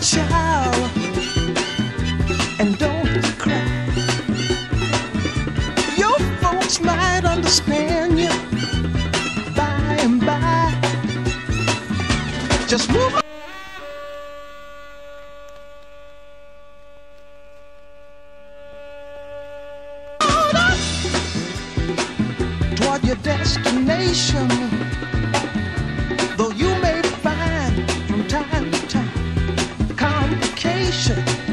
child, and don't cry. Your folks might understand you by and by. Just move. on. toward your destination. You